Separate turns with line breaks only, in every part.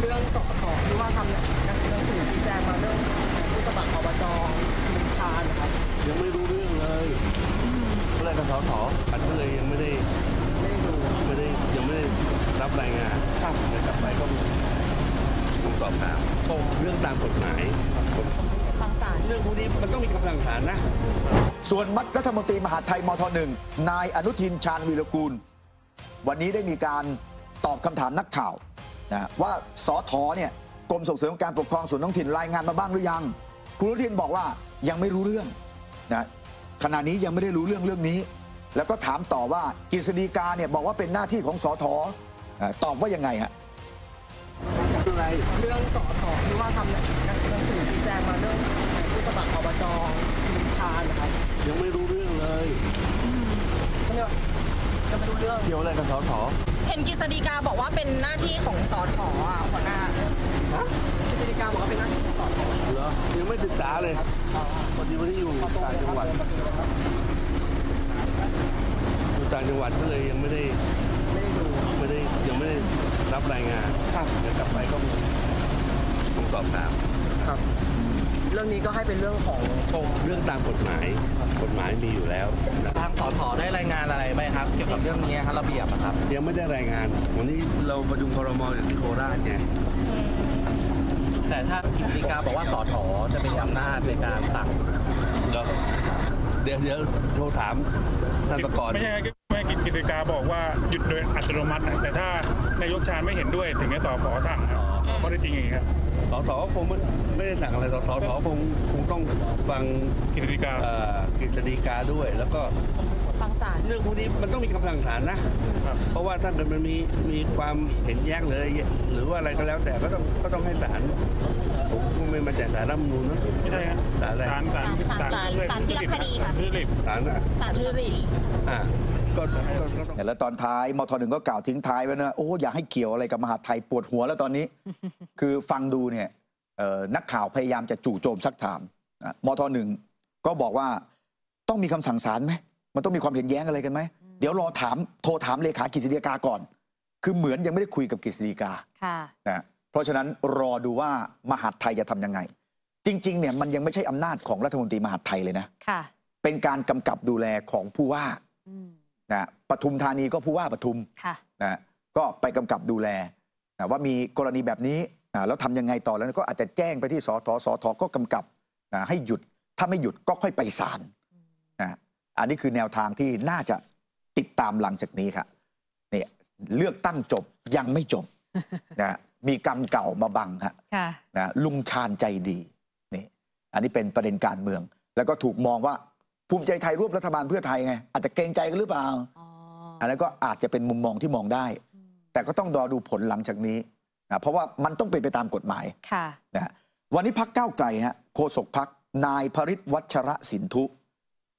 เรื่องสอสอที่ว่าทำหนังหนังสือชี้แจงมาเรื่องผู้สมัครอบจคุณชาญนครับ
ยังไม่รู้เรื่องเลยเรื่องกสทอันก็เลยยังไม่ได้
ไม่ได้
ไม่ได้ยังไม่ได้รับรายงาน
ครับ
เดี๋ยวกลับไปก็คงสอบถามเรื่องตามกฎหมาย
ฟังศาล
เรื่องพวกนี้มันต้องมีคำสั่งศาลนะ
ส่วนมัดรัฐมนตรีมหาไทยมทหนึ่งนายอนุทินชาญวีรกูล วันนี้ได้มีการตอบคำถามนักข่าว นะว่าสอทอเนี่ยกรมส่งเสริมการปกครองส่วนท้องถิ่นรายงานมาบ้างหรือยัง คุณอนุทินบอกว่ายังไม่รู้เรื่องนะขณะนี้ยังไม่ได้รู้เรื่องเรื่องนี้ แล้วก็ถามต่อว่ากฤษฎีกาเนี่ยบอกว่าเป็นหน้าที่ของสอทอตอบว่ายังไงฮะ
เรื่องสอทอที่ว่าทำ
ฎีกาบอกว่าเป็นหน้าที่ของสอทอะหัวหน้า
กฤษฎีกาบอกว่าเป็นหน้าที่ของสอสอ
เหรอยังไม่ศึกษาเลยพอดีวันนี้อยู่ต่างจังหวัดอยู่ต่างจังหวัดก็เลยยังไม่ได้
ไม่ได้ดู
ไม่ได้ยังไม่ได้รับรายงาน
ครับ
เดี๋ยวกลับไปก็คงสอบถาม
ครับ รื่องนี้ก็ให้เป็นเรื่องของกรม
เรื่องตามกฎหมายกฎหมายมีอยู่แล้วนะ
ทางสอทอได้รายงานอะไรไหมครับ เกี่ยวกับเรื่องนี้ครับระเบียบอะครับ
ยังไม่ได้รายงาน วันนี้เราประชุมครมอยู่ที่โคราชไง
แต่ถ้ากฤษฎีกาบอกว่าสอทอจะมีอำนาจในการสั่ง
แล้วเดี๋ยวเดี๋ยวโทรถามท่านประกรณ์
ไม่ใช่ไม่กิจกิจการบอกว่าหยุดโดยอัตโนมัตินะแต่ถ้านายกชาญไม่เห็นด้วยถึงจะสอบขอสั่งนะข้อได้จริงอย่างนี้ครับ
สสคงไม่ไม่ได้สั่งอะไรสสสคงคงต้องฟัง
กิจฎีกา
เอ่อกฤษฎีกาด้วย แล้วก็
ฟังศาล
เรื่องพวกนี้มันต้องมีคำสั่งศาลนะ
ครับ
เพราะว่าถ้าเกิดมันมีมีความเห็นแย้งเลยหรือว่าอะไรก็แล้วแต่ก็ต้องก็ต้องให้ศาลผมคงไม่มาแจกสารรัฐธรรมนูญนะ
ไม่ใช่ฮะ
ศาลอะไร
ศาลศาล
ศาลศาลศาลที่รับคดีค่ะ
ทุจริต
ศาลอะ
ศาลทุจริต
อ่าก็ก็ก็ต้อง
เนี่ยแล้วตอนท้ายมทหนึ่งก็กล่าวทิ้งท้ายไว้นะโอ้อยากให้เกี่ยวอะไรกับมหาดไทยปวดหัวแล้วตอนนี้ คือฟังดูเนี่ยเอ่อนักข่าวพยายามจะจู่โจมซักถามนะมทหนึ่งก็บอกว่าต้องมีคำสั่งศาลไหมมันต้องมีความเห็นแย้งอะไรกันไหมเดี๋ยวรอถามโทรถามเลขากฤษฎีกาก่อน คือเหมือนยังไม่ได้คุยกับกฤษฎีกา
ค่ะ
นะเพราะฉะนั้นรอดูว่ามหาดไทยจะทำยังไง จริงๆเนี่ยมันยังไม่ใช่อำนาจของรัฐมนตรีมหาดไทยเลยนะ
ค่ะ
เป็นการกำกับดูแลของผู้ว่า
อืม
นะปทุมธานีก็ผู้ว่าปทุม
ค่ะ
นะก็ไปกำกับดูแลนะว่ามีกรณีแบบนี้อ่าแล้วทำยังไงต่อแล้วก็อาจจะแจ้งไปที่สทสทก็กำกับนะให้หยุดถ้าไม่หยุดก็ค่อยไปศาลนะอันนี้คือแนวทางที่น่าจะติดตามหลังจากนี้ครับเนี่ยเลือกตั้งจบยังไม่จบนะมีกรรมเก่ามาบังฮะ
ค่ะ
นะลุงชาญใจดีนี่อันนี้เป็นประเด็นการเมือง แล้วก็ถูกมองว่า ภูมิใจไทยร่วมรัฐบาลเพื่อไทยไงอาจจะเกรงใจกันหรือเปล่า
อ๋อ
อันนั้นก็อาจจะเป็นมุมมองที่มองได้ แต่ก็ต้องรอดูผลหลังจากนี้นะเพราะว่ามันต้องเป็นไปตามกฎหมาย
ค่ะ
นะฮะวันนี้พักเก้าวไกลฮะโฆษกพักนายพริศวัชระสินทุ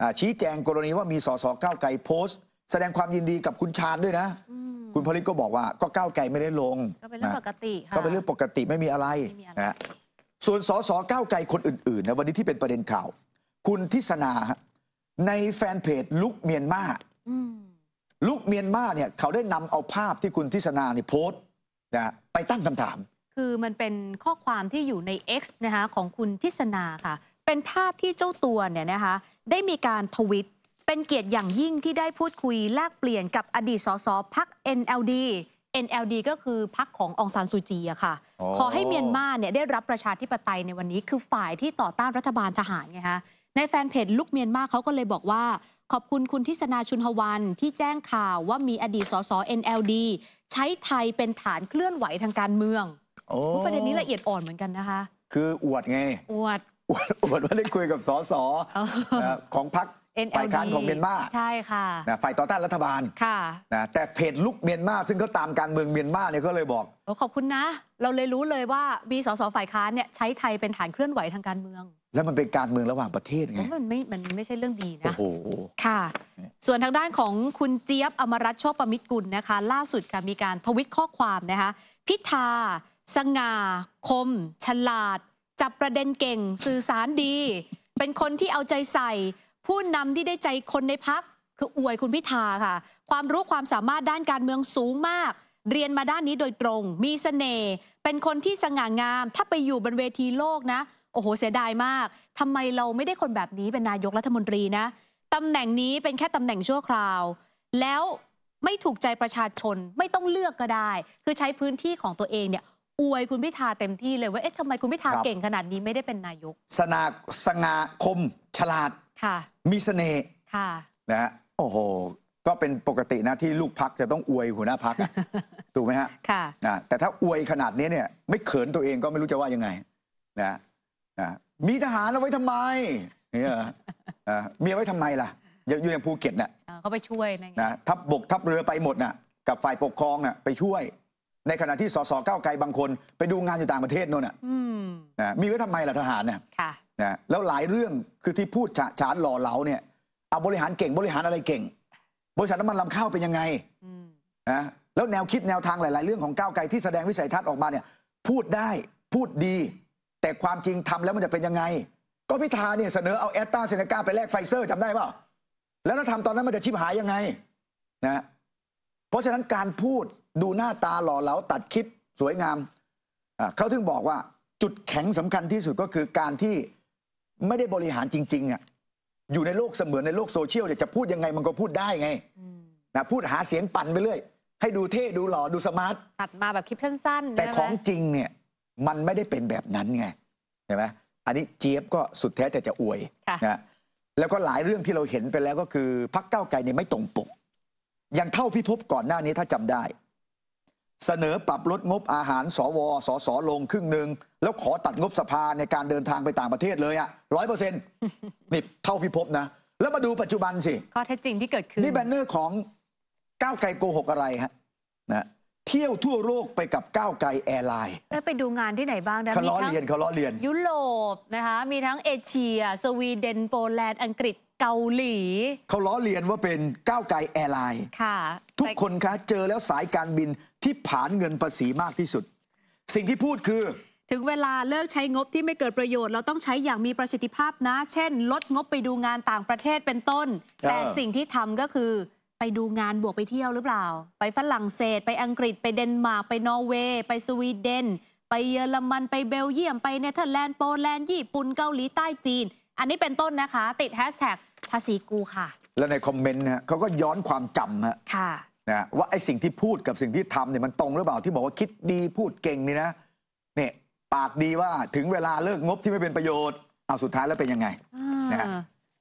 อ่าชี้แจงกรณีว่ามีสสก้าวไกลโพสต์ แสดงความยินดีกับคุณชาญด้วยนะ
อืม
คุณพริศก็บอกว่าก็ก้าวไกลไม่ได้ลง
ก็เป็นเรื่อง
นะ
ปกติค่ะ
ก็เป็นเรื่องปกติไม่มีอะไร
ไม่มีอะไร
นะฮะส่วนสสก้าวไกลคนอื่นๆนะวันนี้ที่เป็นประเด็นข่าว คุณทิศนาฮะ ในแฟนเพจลุกเมียนมา
อืม
ลุกเมียนมาเนี่ยเขาได้นำเอาภาพที่คุณทิศนาเนี่ยโพสต์นะไปตั้งคำถาม
คือมันเป็นข้อความที่อยู่ใน X นะคะของคุณทิศนาค่ะ เป็นภาพที่เจ้าตัวเนี่ยนะคะได้มีการทวิตเป็นเกียรติอย่างยิ่งที่ได้พูดคุยแลกเปลี่ยนกับอดีตสสพัก NLD NLD ก็คือพักขององซานซูจีอะค่ะ
อ๋อ
ขอให้เมียนมาเนี่ยได้รับประชาธิปไตยในวันนี้ คือฝ่ายที่ต่อต้านรัฐบาลทหารไงคะ ในแฟนเพจลุกเมียนมาเขาก็เลยบอกว่า ขอบคุณคุณทิศนาชุนหวันที่แจ้งข่าวว่ามีอดีตสส NLD ใช้ไทยเป็นฐานเคลื่อนไหวทางการเมือง
โอ้
โอ้ประเด็นนี้ละเอียดอ่อนเหมือนกันนะคะ
คืออวดไง
อวด
อวดอวดว่าได้คุยกับสส
เออ
นะของพรรค
NLD
ฝ่ายค้านของเมียนมา
ใช่ค่ะ
นะฝ่ายต่อต้านรัฐบาล
ค่ะ
นะแต่เพจลุกเมียนมาซึ่งเขาตามการเมืองเมียนมาเนี่ยก็เลยบอก
โอ้ขอบคุณนะ เราเลยรู้เลยว่ามีสสฝ่ายค้านเนี่ยใช้ไทยเป็นฐานเคลื่อนไหวทางการเมือง
แล้วมันเป็นการเมืองระหว่างประเทศไง
มันไม่มันไม่ใช่เรื่องดี
โอ้
นะ
โห
ค่ะ ส่วนทางด้านของคุณเจี๊ยบอมรัตน์โชคประมิตรกุลนะคะ ล่าสุดค่ะมีการทวิตข้อความนะคะพิธาสง่าคม ฉลาด จับประเด็นเก่ง สื่อสารดี เป็นคนที่เอาใจใส่ ผู้นำที่ได้ใจคนในพักคืออวยคุณพิธาค่ะ ความรู้ความสามารถด้านการเมืองสูงมาก เรียนมาด้านนี้โดยตรง มีเสน่ห์เป็นคนที่สง่างาม ถ้าไปอยู่บนเวทีโลกนะ โอ้โห เสียดายมากทำไมเราไม่ได้คนแบบนี้เป็นนายกรัฐมนตรีนะตำแหน่งนี้เป็นแค่ตำแหน่งชั่วคราว แล้วไม่ถูกใจประชาชนไม่ต้องเลือกก็ได้ คือใช้พื้นที่ของตัวเองเนี่ย อวยคุณพิธาเต็มที่เลยว่าเอ๊ะทำไมคุณพิธา
ครับ
เก่งขนาดนี้ไม่ได้เป็นนายก
สนาสง่าคม ฉลาด
ค่ะ
มีเสน่ห์
ค่ะ
นะฮะโอ้โห ก็เป็นปกตินะที่ลูกพักจะต้องอวยหัวหน้าพัก ถูกไหมฮะ
ค่ะ
นะแต่ถ้าอวยขนาดนี้เนี่ย ไม่เขินตัวเองก็ไม่รู้จะว่ายังไงนะนะมีทหารเอาไว้ทำไมเนี่ยอะมีเอาไว้ทำไมล่ะอย่างอยู่อย่างภูเก็ตน่ะ
เออเขาไปช่วยนะไง
นะทัพบกทัพเรือไปหมดน่ะ กับฝ่ายปกครองน่ะไปช่วย ในขณะที่สสก้าวไกลบางคน ไปดูงานอยู่ต่างประเทศโน่นน่ะ
อืม
นะมีไว้ทำไมล่ะทหารเนี่ย
ค่ะ
นะแล้วหลายเรื่องคือที่พูดฉะฉานหล่อเหลาเนี่ยเอาบริหารเก่งบริหารอะไรเก่ง บริษัทน้ำมันลำข้าวเป็นยังไง
อืม
นะแล้วแนวคิดแนวทางหลาย ๆ เรื่องของก้าวไกลที่แสดงวิสัยทัศน์ออกมาเนี่ย พูดได้พูดดี แต่ความจริงทำแล้วมันจะเป็นยังไง ก็พิธาเนี่ยเสนอเอาแอตตาเซเนกาไปแลกไฟเซอร์จำได้เปล่าแล้วถ้าทำตอนนั้นมันจะชิบหายยังไงนะเพราะฉะนั้นการพูดดูหน้าตาหล่อเหลาตัดคลิปสวยงามอะเขาถึงบอกว่าจุดแข็งสำคัญที่สุดก็คือการที่ไม่ได้บริหารจริงๆอะอยู่ในโลกเสมือนในโลกโซเชียลเนี่ยจะพูดยังไงมันก็พูดได้ไง
อืม
นะพูดหาเสียงปั่นไปเรื่อยให้ดูเท่ดูหล่อดูสมาร์ท
ตัดมาแบบคลิปสั้นๆ
แต่
ใช่ไหม
ของจริงเนี่ยมันไม่ได้เป็นแบบนั้นไงเห็นไหมอันนี้เจี๊ยบก็สุดแท้แต่จะอวย
ค่ะ
นะแล้วก็หลายเรื่องที่เราเห็นไปแล้วก็คือพรรคก้าวไกลเนี่ยไม่ตรงปก อย่างเท่าพิภพก่อนหน้านี้ถ้าจำได้ เสนอปรับลดงบอาหารสวสสลงครึ่งหนึ่งแล้วขอตัดงบสภาในการเดินทางไปต่างประเทศเลยอะร้อยเปอร์เซ็นต์นี่เท่าพิภพนะ แล้วมาดูปัจจุบันสิ
ข้อเท็จจริงที่เกิดขึ้น
นี่แบนเนอร์ของก้าวไกลโกหกอะไรฮะนะเที่ยวทั่วโลกไปกับก้าวไกลแอร์ไลน์
ได้ไปดูงานที่ไหนบ้างนะ
เขาล้อ
มีทั้ง
เรียนเขาล้อเลียน
ยุโรปนะคะมีทั้งเอเชีย สวีเดนโปแลนด์อังกฤษเกาหลี
เขาล้อเลียนว่าเป็นก้าวไกลแอร์ไลน์
ค่ะ
ทุกคนคะเจอแล้วสายการบิน ที่ผลาญเงินภาษีมากที่สุด สิ่งที่พูดคือ
ถึงเวลาเลิกใช้งบที่ไม่เกิดประโยชน์ เราต้องใช้อย่างมีประสิทธิภาพนะ เช่น ลดงบไปดูงานต่างประเทศเป็นต้น
เออ
แต่สิ่งที่ทำก็คือไปดูงานบวกไปเที่ยวหรือเปล่า ไปฝรั่งเศส ไปอังกฤษ ไปเดนมาร์กไปนอร์เวย์ ไปสวีเดน ไปเยอรมันไปเบลเยียมไปเนเธอร์แลนด์โปแลนด์ญี่ปุ่นเกาหลีใต้จีน อันนี้เป็นต้นนะคะ ติดแฮชแท็กภาษีกูค่ะ
แล้วในคอมเมนต์นะฮะเขาก็ย้อนความจำฮะ
ค่ะ
นะว่าไอ้สิ่งที่พูดกับสิ่งที่ทำเนี่ยมันตรงหรือเปล่าที่บอกว่าคิดดีพูดเก่งนี่นะเนี่ยปากดีว่าถึงเวลาเลิกงบที่ไม่เป็นประโยชน์เอาสุดท้ายแล้วเป็นยังไงนะฮะ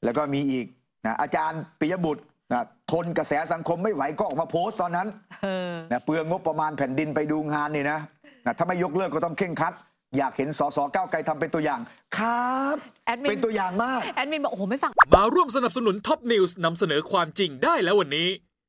แล้วก็มีอีกนะอาจารย์ปิยบุตรนะทนกระแสสังคมไม่ไหวก็ออกมาโพสต์ตอนนั้น
เออ
นะเปลืองงบประมาณแผ่นดินไปดูงานนี่นะนะถ้าไม่ยกเลิกก็ต้องเคร่งครัด อยากเห็นสสก้าวไกลทำเป็นตัวอย่างครับ
แอดมิน
เป็นตัวอย่างมาก
แอดมินบอกโอ้โหไม่ฟัง
มาร่วมสนับสนุนท็อปนิวส์นำเสนอความจริงได้แล้ววันนี้